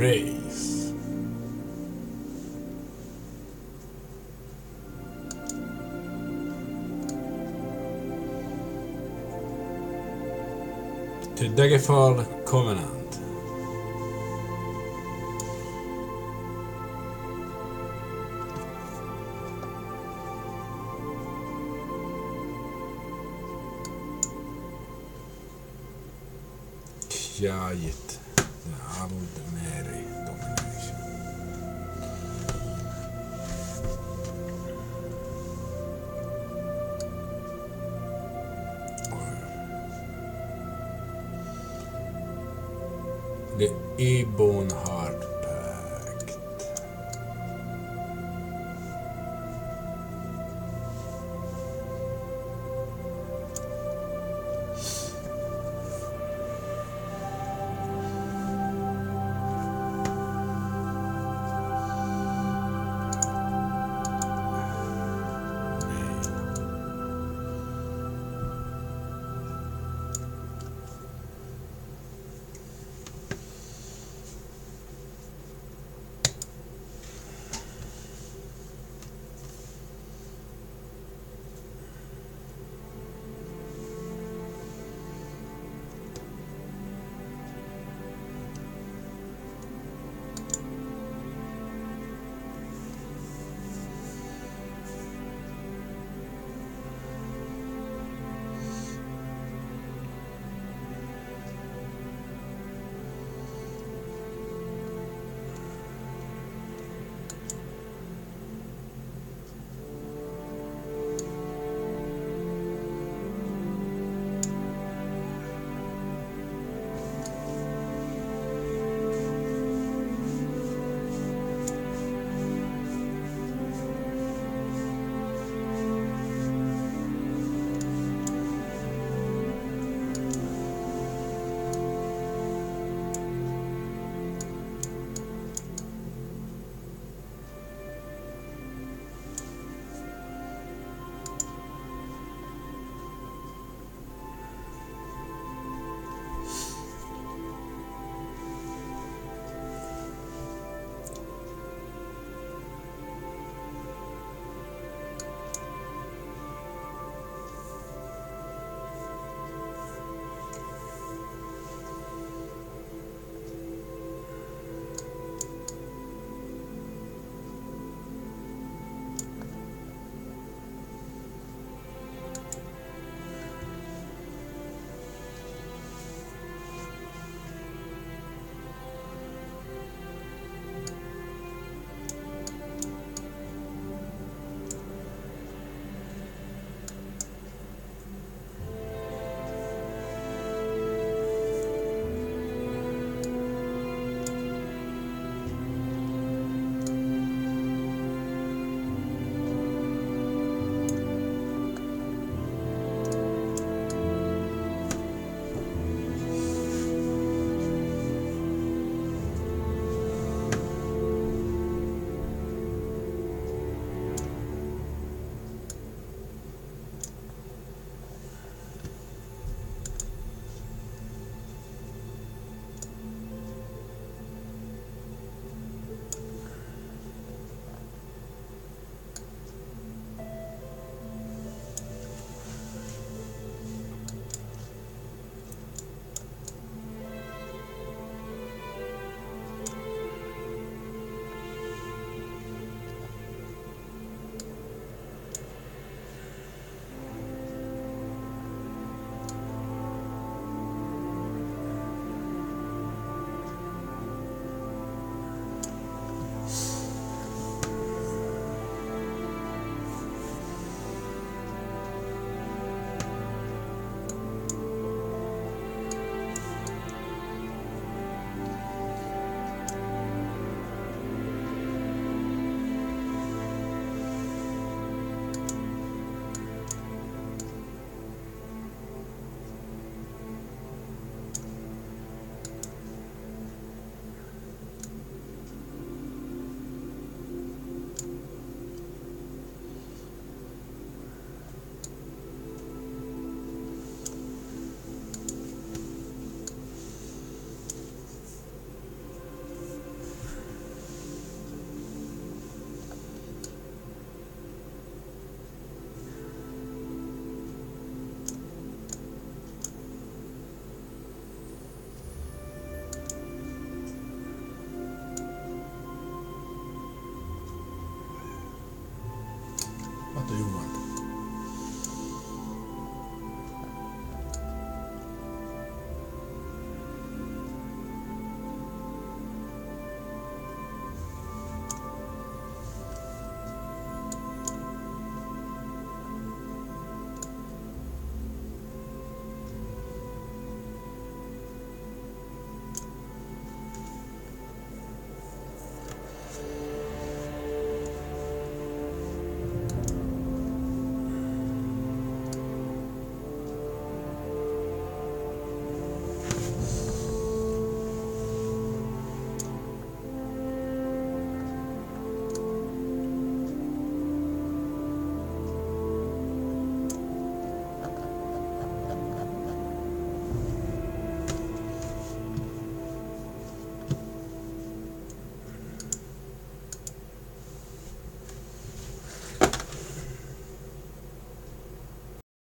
race. To Daggerfall Covenant. Giant. The Aldmeri domination. The Ebon